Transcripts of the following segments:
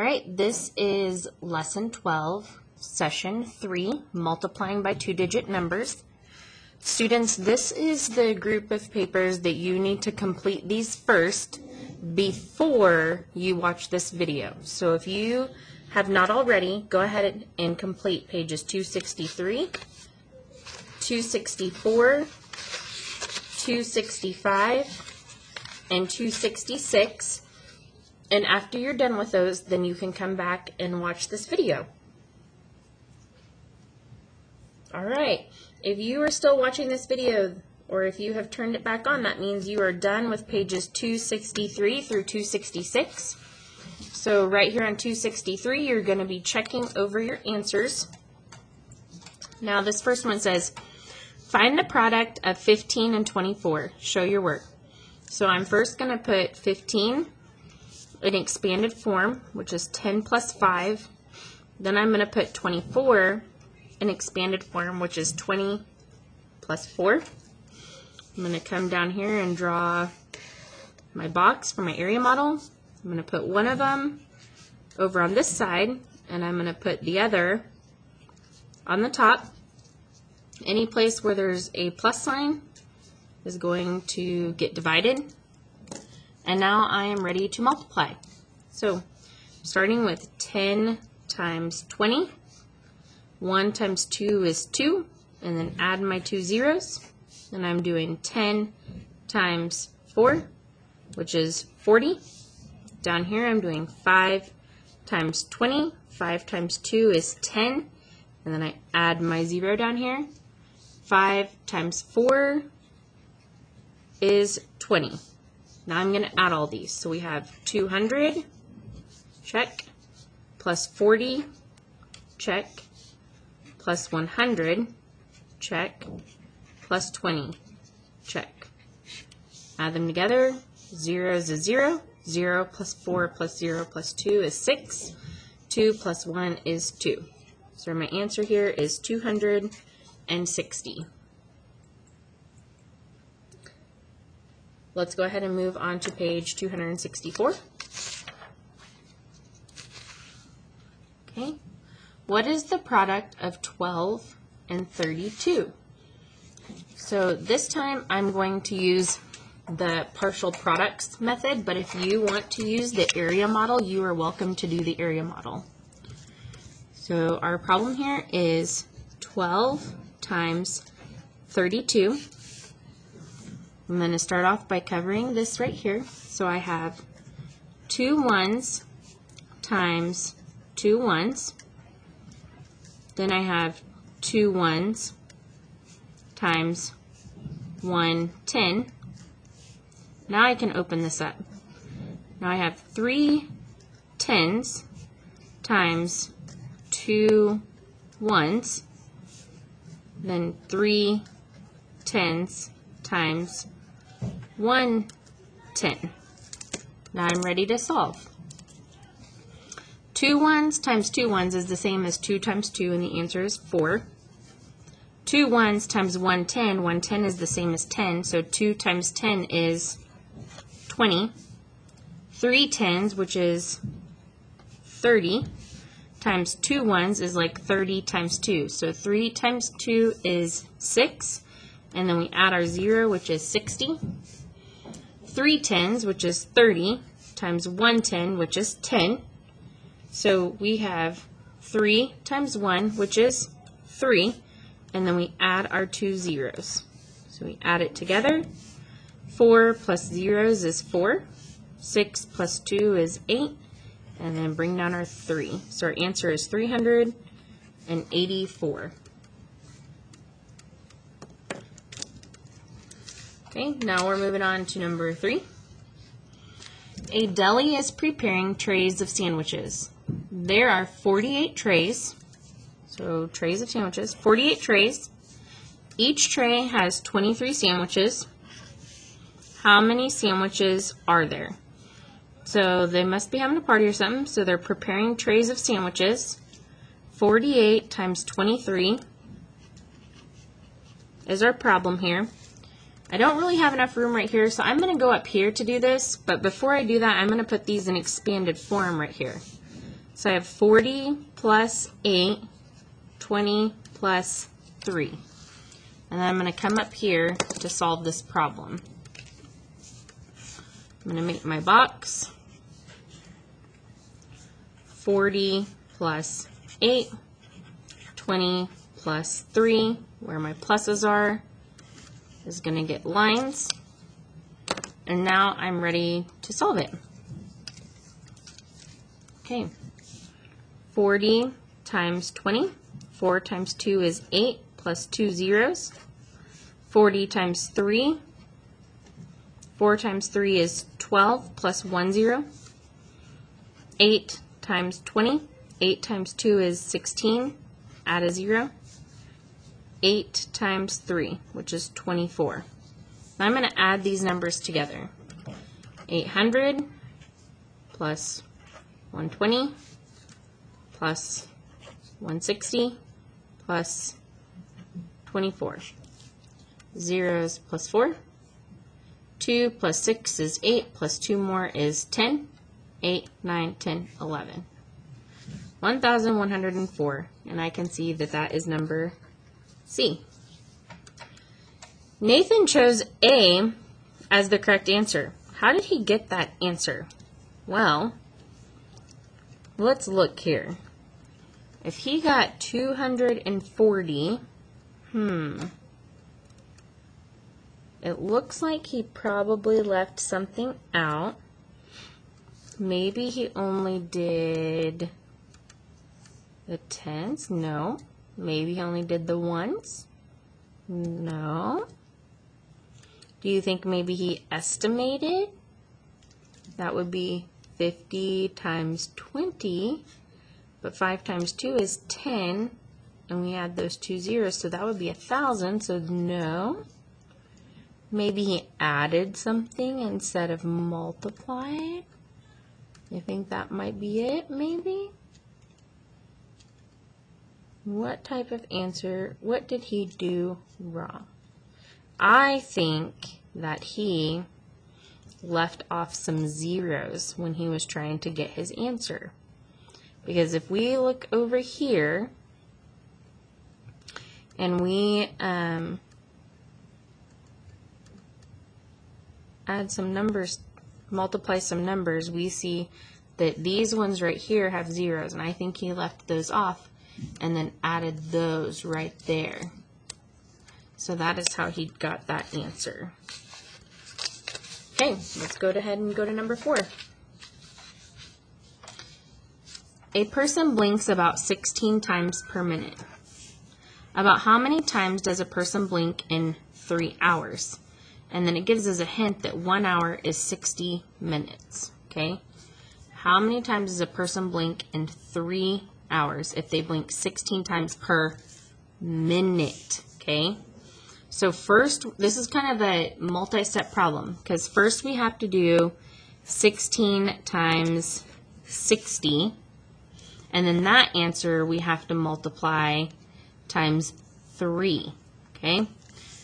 All right, this is lesson 12, session 3, multiplying by two-digit numbers. Students, this is the group of papers that you need to complete these first before you watch this video. So if you have not already, go ahead and complete pages 263, 264, 265, and 266. And after you're done with those, then you can come back and watch this video. All right, if you are still watching this video, or if you have turned it back on, that means you are done with pages 263 through 266. So right here on 263, you're going to be checking over your answers. Now this first one says, find the product of 15 and 24. Show your work. So I'm first going to put 15 in expanded form, which is 10 plus 5. Then I'm going to put 24 in expanded form, which is 20 plus 4. I'm going to come down here and draw my box for my area model. I'm going to put one of them over on this side, and I'm going to put the other on the top. Any place where there's a plus sign is going to get divided. And now I am ready to multiply. So starting with 10 times 20, 1 times 2 is 2, and then add my two zeros. And I'm doing 10 times 4, which is 40. Down here I'm doing 5 times 20. 5 times 2 is 10. And then I add my 0 down here. 5 times 4 is 20. Now I'm going to add all these. So we have 200, check, plus 40, check, plus 100, check, plus 20, check. Add them together, 0 is a 0, 0 plus 4 plus 0 plus 2 is 6, 2 plus 1 is 2. So my answer here is 260. Let's go ahead and move on to page 264. Okay. What is the product of 12 and 32? So this time I'm going to use the partial products method, but if you want to use the area model, you are welcome to do the area model. So our problem here is 12 times 32 I'm going to start off by covering this right here. So I have two ones times two ones. Then I have two ones times one ten. Now I can open this up. Now I have three tens times two ones, then three tens times 110. Now I'm ready to solve. 2 ones times 2 ones is the same as 2 times 2, and the answer is 4. 2 ones times 110, 110 is the same as 10, so 2 times 10 is 20. 3 tens, which is 30, times 2 ones is like 30 times 2. So 3 times 2 is 6, and then we add our 0, which is 60 three tens, which is 30, times one ten, which is 10. So we have 3 times 1, which is 3, and then we add our two zeros. So we add it together. 4 plus zeros is 4. 6 plus 2 is 8. And then bring down our 3. So our answer is 384. Okay, now we're moving on to number three. A deli is preparing trays of sandwiches. There are 48 trays, so trays of sandwiches, 48 trays. Each tray has 23 sandwiches. How many sandwiches are there? So they must be having a party or something, so they're preparing trays of sandwiches. 48 times 23 is our problem here. I don't really have enough room right here, so I'm going to go up here to do this, but before I do that, I'm going to put these in expanded form right here. So I have 40 plus 8, 20 plus 3. And then I'm going to come up here to solve this problem. I'm going to make my box. 40 plus 8, 20 plus 3, where my pluses are, is going to get lines. And now I'm ready to solve it. Okay. 40 times 20. 4 times 2 is 8 plus 2 zeros. 40 times 3. 4 times 3 is 12 plus 1 zero. 8 times 20. 8 times 2 is 16. Add a 0. 8 times 3, which is 24. Now I'm going to add these numbers together. 800 plus 120 plus 160 plus 24. Zeros plus 4. 2 plus 6 is 8, plus 2 more is 10. 8, 9, 10, 11. 1,104, and I can see that that is number C. Nathan chose A as the correct answer. How did he get that answer? Well, let's look here. If he got 240, hmm, it looks like he probably left something out. Maybe he only did the tens? No. Maybe he only did the ones? No. Do you think maybe he estimated? That would be 50 times 20, but 5 times 2 is 10, and we add those two zeros, so that would be a 1,000, so no. Maybe he added something instead of multiplying. You think that might be it, maybe? What type of answer, what did he do wrong? I think that he left off some zeros when he was trying to get his answer. Because if we look over here and we um, add some numbers, multiply some numbers, we see that these ones right here have zeros, and I think he left those off and then added those right there. So that is how he got that answer. Okay, let's go ahead and go to number four. A person blinks about 16 times per minute. About how many times does a person blink in three hours? And then it gives us a hint that one hour is 60 minutes. Okay? How many times does a person blink in three hours if they blink 16 times per minute? Okay? So first, this is kind of a multi-step problem because first we have to do 16 times 60 and then that answer we have to multiply times 3. Okay,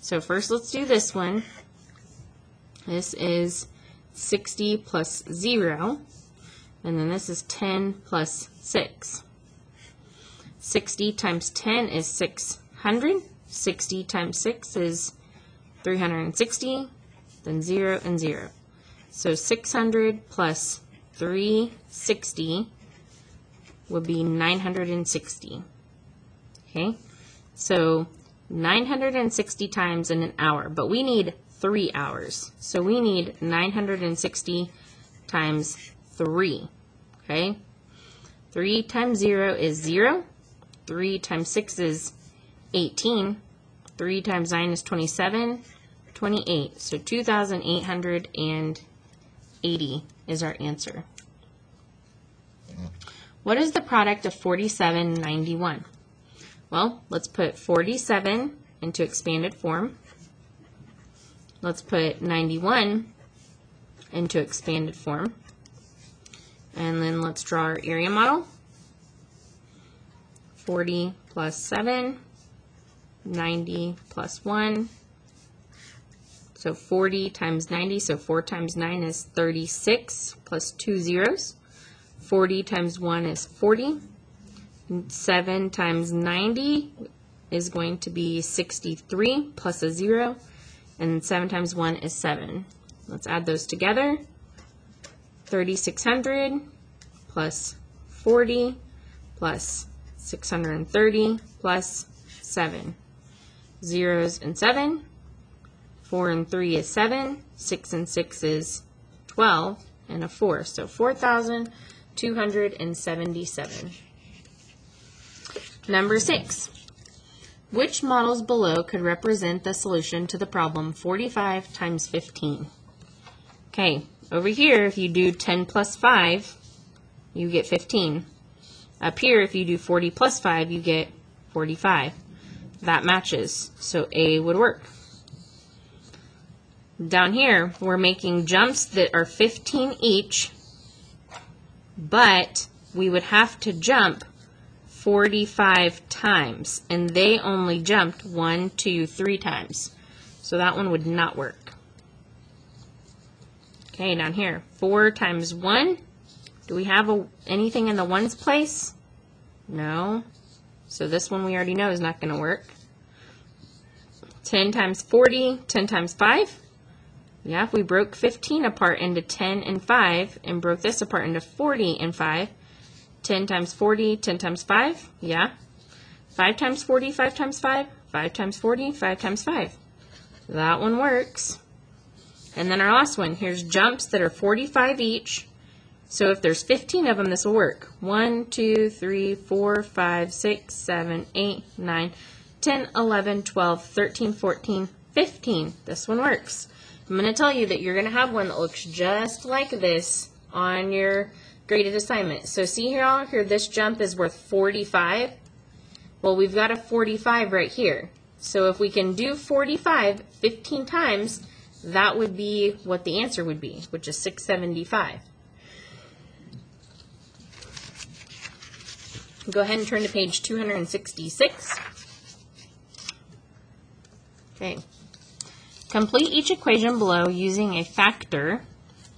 so first let's do this one. This is 60 plus 0, and then this is 10 plus 6. 60 times 10 is 600. 60 times 6 is 360, then 0 and 0. So 600 plus 360 would be 960. Okay, so 960 times in an hour, but we need three hours. So we need 960 times 3. Okay, 3 times 0 is 0. 3 times 6 is 18. 3 times 9 is 27. 28. So 2,880 is our answer. What is the product of 47 91? Well, let's put 47 into expanded form. Let's put 91 into expanded form. And then let's draw our area model. 40 plus 7, 90 plus 1. So 40 times 90, so 4 times 9 is 36 plus 2 zeros. 40 times 1 is 40. 7 times 90 is going to be 63 plus a 0. And 7 times 1 is 7. Let's add those together. 3600 plus 40 plus 630 plus 7. Zeros and 7. 4 and 3 is 7. 6 and 6 is 12 and a 4. So 4,277. Number 6. Which models below could represent the solution to the problem 45 times 15? Okay, over here, if you do 10 plus 5, you get 15. Up here, if you do 40 plus 5, you get 45. That matches, so A would work. Down here, we're making jumps that are 15 each, but we would have to jump 45 times, and they only jumped one, two, three times. So that one would not work. Okay, down here, 4 times 1. Do we have a, anything in the ones place? No. So this one we already know is not going to work. 10 times 40, 10 times 5. Yeah, if we broke 15 apart into 10 and 5 and broke this apart into 40 and 5, 10 times 40, 10 times 5, yeah. 5 times 40, 5 times 5, 5 times 40, 5 times 5. That one works. And then our last one, here's jumps that are 45 each. So if there's 15 of them, this will work. 1, 2, 3, 4, 5, 6, 7, 8, 9, 10, 11, 12, 13, 14, 15. This one works. I'm going to tell you that you're going to have one that looks just like this on your graded assignment. So see here, all here, this jump is worth 45. Well, we've got a 45 right here. So if we can do 45 15 times, that would be what the answer would be, which is 675. Go ahead and turn to page 266. Okay. Complete each equation below using a factor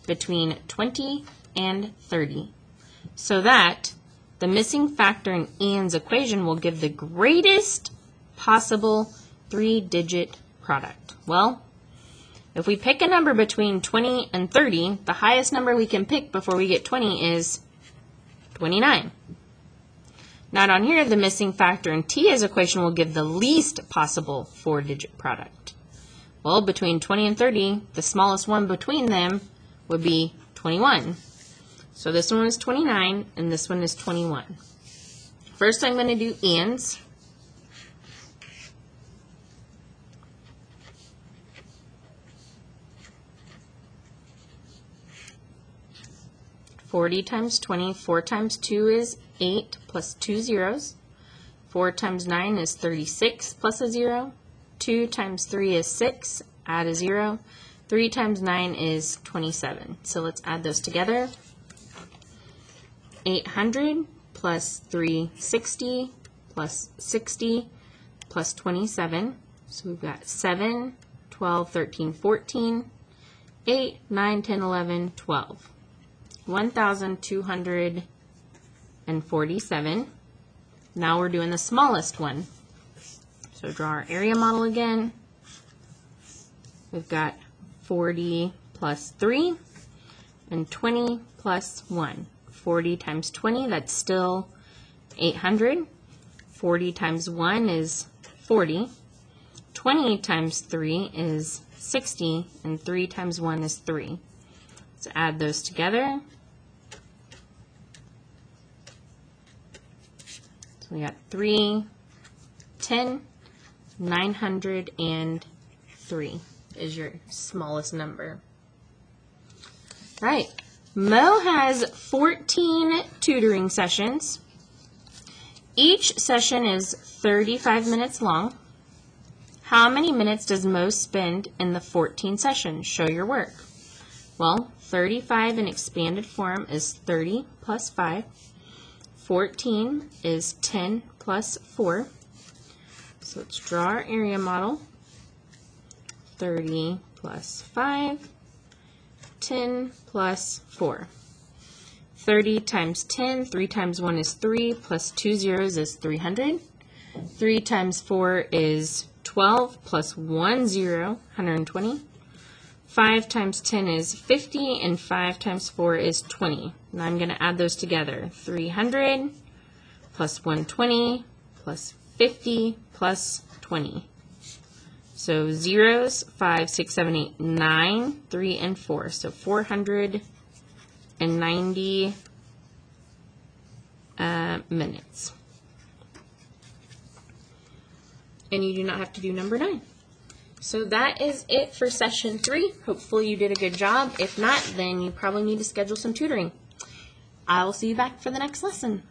between 20 and 30 so that the missing factor in Ian's equation will give the greatest possible three-digit product. Well, if we pick a number between 20 and 30, the highest number we can pick before we get 20 is 29. Now on here, the missing factor in Tia's equation will give the least possible four-digit product. Well, between 20 and 30, the smallest one between them would be 21. So this one is 29, and this one is 21. First, I'm going to do ands. Forty times twenty, four times two is eight, plus two zeros. Four times nine is thirty-six, plus a zero. Two times three is six, add a zero. Three times nine is twenty-seven. So let's add those together. 800 plus 360 plus 60 plus 27. So we've got 7, 12, 13, 14, 8, 9, 10, 11, 12. 1,247. Now we're doing the smallest one. So draw our area model again. We've got 40 plus 3 and 20 plus 1. 40 times 20, that's still 800. 40 times 1 is 40. 20 times 3 is 60, and 3 times 1 is 3. Let's add those together. We got 3, 10, 903 is your smallest number. All right. Mo has 14 tutoring sessions. Each session is 35 minutes long. How many minutes does Mo spend in the 14 sessions? Show your work. Well, 35 in expanded form is 30 plus 5. 14 is 10 plus 4. So let's draw our area model. 30 plus 5 10 plus 4. 30 times 10, 3 times 1 is 3, plus 2 zeros is 300. 3 times 4 is 12, plus 1 zero, 120. 5 times 10 is 50, and 5 times 4 is 20. Now I'm going to add those together. 300 plus 120 plus 50 plus 20. So zeros, 5, 6, 7, 8, 9, 3, and 4. So 490 uh, minutes. And you do not have to do number 9. So that is it for session 3. Hopefully you did a good job. If not, then you probably need to schedule some tutoring. I will see you back for the next lesson.